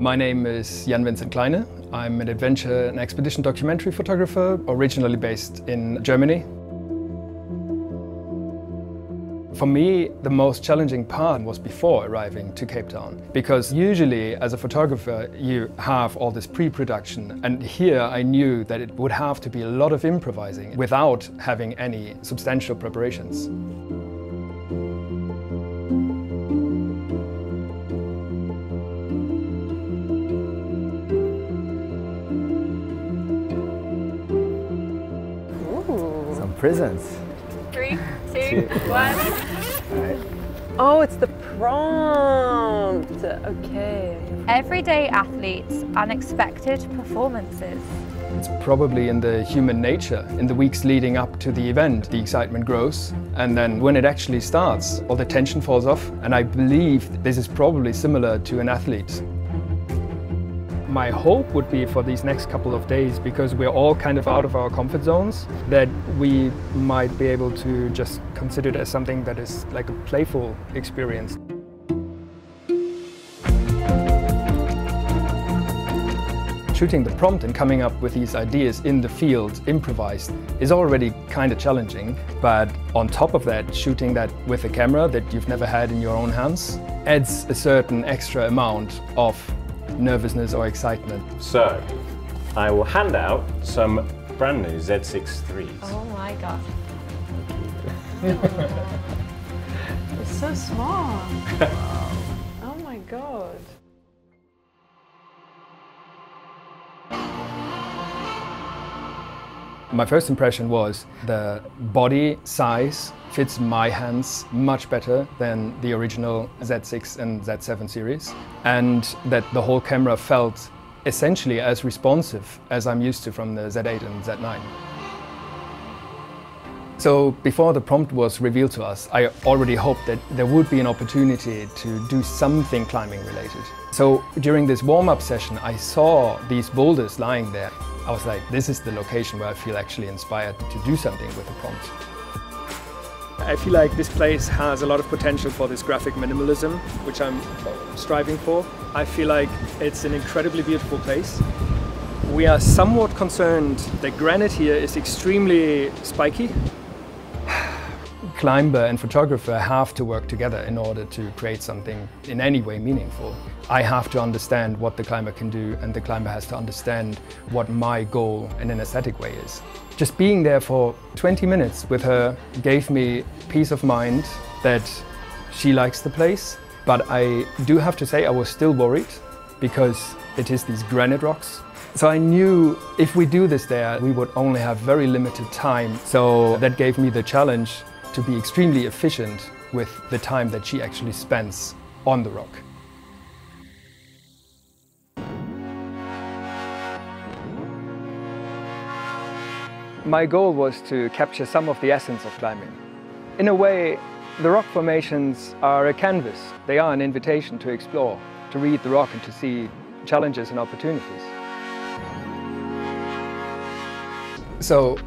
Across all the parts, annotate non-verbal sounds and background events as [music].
My name is Jan Vincent Kleine. I'm an adventure and expedition documentary photographer, originally based in Germany. For me, the most challenging part was before arriving to Cape Town, because usually as a photographer you have all this pre-production, and here I knew that it would have to be a lot of improvising without having any substantial preparations. Some presents. Three, [laughs] two, one. Oh, it's the prompt. Okay. Everyday athletes, unexpected performances. It's probably in the human nature. In the weeks leading up to the event, the excitement grows, and then when it actually starts, all the tension falls off. And I believe this is probably similar to an athlete. My hope would be for these next couple of days, because we're all kind of out of our comfort zones, that we might be able to just consider it as something that is like a playful experience. Shooting the prompt and coming up with these ideas in the field, improvised, is already kind of challenging. But on top of that, shooting that with a camera that you've never had in your own hands adds a certain extra amount of nervousness or excitement. So, I will hand out some brand new Z6 [laughs] IIIs. [laughs] Oh my god. It's so small. Oh my god. My first impression was the body size fits my hands much better than the original Z6 and Z7 series, and that the whole camera felt essentially as responsive as I'm used to from the Z8 and Z9. So before the prompt was revealed to us, I already hoped that there would be an opportunity to do something climbing related. So during this warm-up session, I saw these boulders lying there. I was like, this is the location where I feel actually inspired to do something with the prompt. I feel like this place has a lot of potential for this graphic minimalism, which I'm striving for. I feel like it's an incredibly beautiful place. We are somewhat concerned that granite here is extremely spiky. Climber and photographer have to work together in order to create something in any way meaningful. I have to understand what the climber can do and the climber has to understand what my goal in an aesthetic way is. Just being there for 20 minutes with her gave me peace of mind that she likes the place, but I do have to say I was still worried because it is these granite rocks. So I knew if we do this there, we would only have very limited time. So that gave me the challenge to be extremely efficient with the time that she actually spends on the rock. My goal was to capture some of the essence of climbing. In a way, the rock formations are a canvas. They are an invitation to explore, to read the rock and to see challenges and opportunities. So,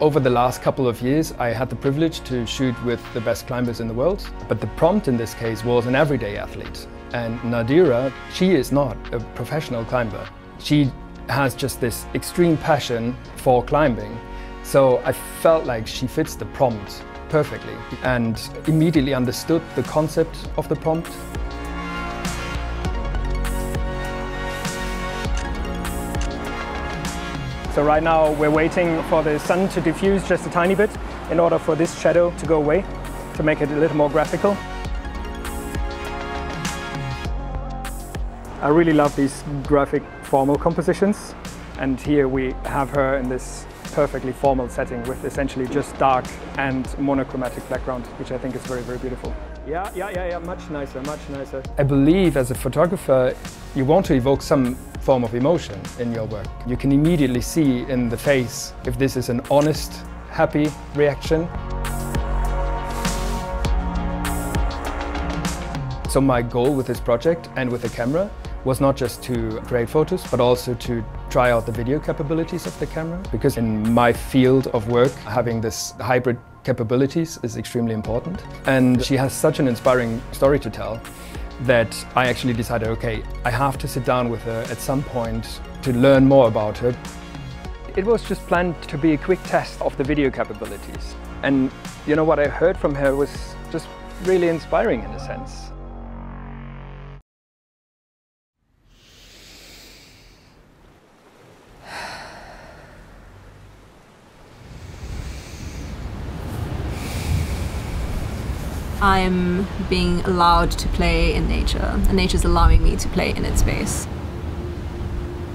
over the last couple of years, I had the privilege to shoot with the best climbers in the world. But the prompt in this case was an everyday athlete. And Nadira, she is not a professional climber. She has just this extreme passion for climbing. So I felt like she fits the prompt perfectly and immediately understood the concept of the prompt. So right now we're waiting for the sun to diffuse just a tiny bit in order for this shadow to go away, to make it a little more graphical. I really love these graphic formal compositions and here we have her in this perfectly formal setting with essentially just dark and monochromatic background, which I think is very, very beautiful. Yeah, yeah, yeah, yeah, much nicer, much nicer. I believe as a photographer, you want to evoke some form of emotion in your work. You can immediately see in the face if this is an honest, happy reaction. So my goal with this project and with the camera was not just to create photos, but also to try out the video capabilities of the camera. Because in my field of work, having this hybrid capabilities is extremely important. And she has such an inspiring story to tell that I actually decided, okay, I have to sit down with her at some point to learn more about her. It was just planned to be a quick test of the video capabilities. And you know what I heard from her was just really inspiring in a sense. I'm being allowed to play in nature, and nature's allowing me to play in its space.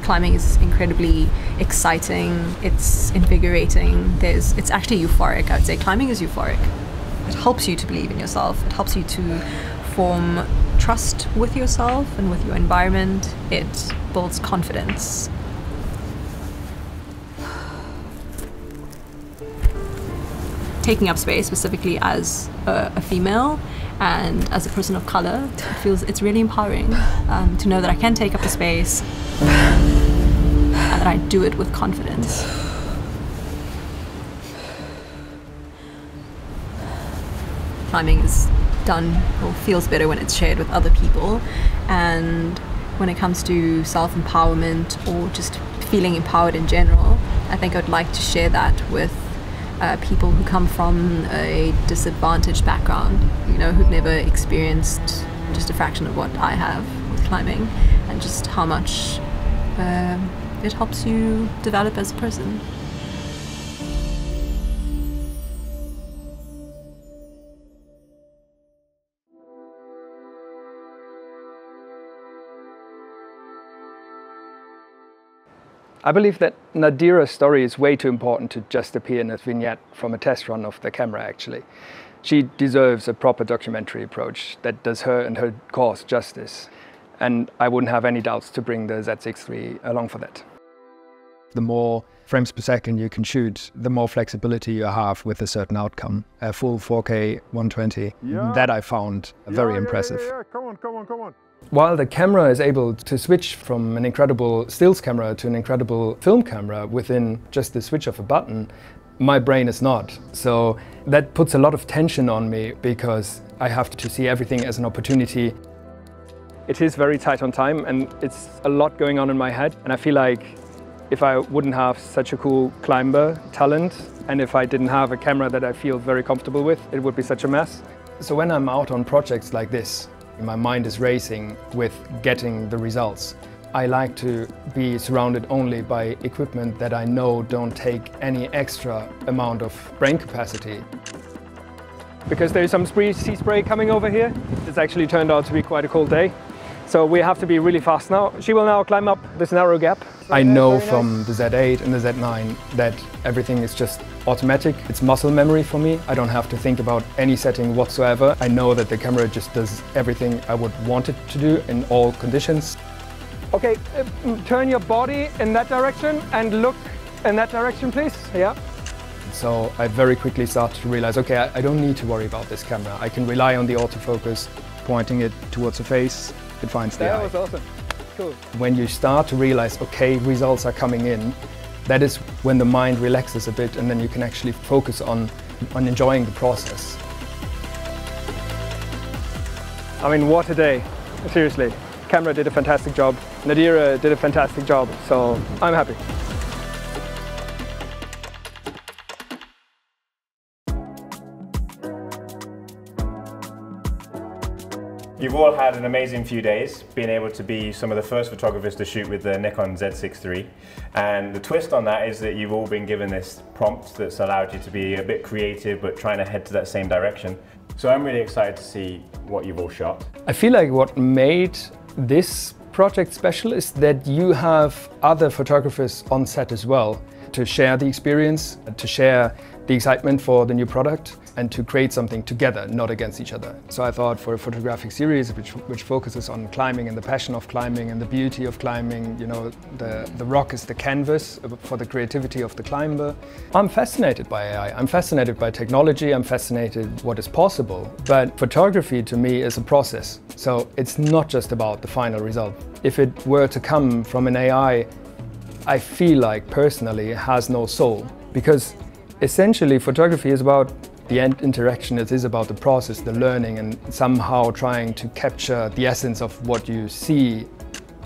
Climbing is incredibly exciting, it's invigorating, There's, it's actually euphoric, I would say. Climbing is euphoric. It helps you to believe in yourself, it helps you to form trust with yourself and with your environment, it builds confidence. Taking up space specifically as a, a, female and as a person of color it feels it's really empowering um, to know that I can take up the space and that I do it with confidence. Climbing is done or feels better when it's shared with other people and when it comes to self-empowerment or just feeling empowered in general I think I'd like to share that with uh, people who come from a disadvantaged background, you know, who've never experienced just a fraction of what I have with climbing, and just how much uh, it helps you develop as a person. I believe that Nadira's story is way too important to just appear in a vignette from a test run of the camera actually. She deserves a proper documentary approach that does her and her cause justice. And I wouldn't have any doubts to bring the Z6 III along for that. The more frames per second you can shoot, the more flexibility you have with a certain outcome. A full 4K 120, yeah. that I found very yeah, impressive. Yeah, come on, come on, come on. While the camera is able to switch from an incredible stills camera to an incredible film camera within just the switch of a button, my brain is not. So that puts a lot of tension on me because I have to see everything as an opportunity. It is very tight on time and it's a lot going on in my head and I feel like if I wouldn't have such a cool climber talent and if I didn't have a camera that I feel very comfortable with, it would be such a mess. So when I'm out on projects like this, my mind is racing with getting the results. I like to be surrounded only by equipment that I know don't take any extra amount of brain capacity. Because there's some sea spray coming over here, it's actually turned out to be quite a cold day. So we have to be really fast now. She will now climb up this narrow gap. I know from the Z8 and the Z9 that everything is just automatic. It's muscle memory for me. I don't have to think about any setting whatsoever. I know that the camera just does everything I would want it to do in all conditions. Okay, uh, turn your body in that direction and look in that direction, please. Yeah. So I very quickly started to realize, okay, I, I don't need to worry about this camera. I can rely on the autofocus, pointing it towards the face, it finds the that eye. That was awesome. Cool. When you start to realize, okay, results are coming in, that is when the mind relaxes a bit and then you can actually focus on, on enjoying the process. I mean, what a day, seriously. Camera did a fantastic job, Nadira did a fantastic job, so I'm happy. You've all had an amazing few days, being able to be some of the first photographers to shoot with the Nikon Z6 III. And the twist on that is that you've all been given this prompt that's allowed you to be a bit creative, but trying to head to that same direction. So I'm really excited to see what you've all shot. I feel like what made this project special is that you have other photographers on set as well to share the experience, to share the excitement for the new product and to create something together, not against each other. So I thought for a photographic series which, which focuses on climbing and the passion of climbing and the beauty of climbing, you know, the, the rock is the canvas for the creativity of the climber. I'm fascinated by AI, I'm fascinated by technology, I'm fascinated what is possible, but photography to me is a process. So it's not just about the final result. If it were to come from an AI, I feel like personally it has no soul because essentially photography is about the end interaction, it is about the process, the learning, and somehow trying to capture the essence of what you see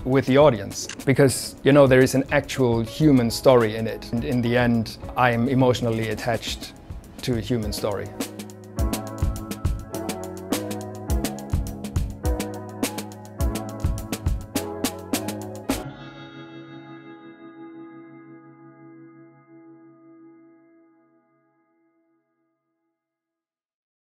with the audience because you know there is an actual human story in it and in the end I am emotionally attached to a human story.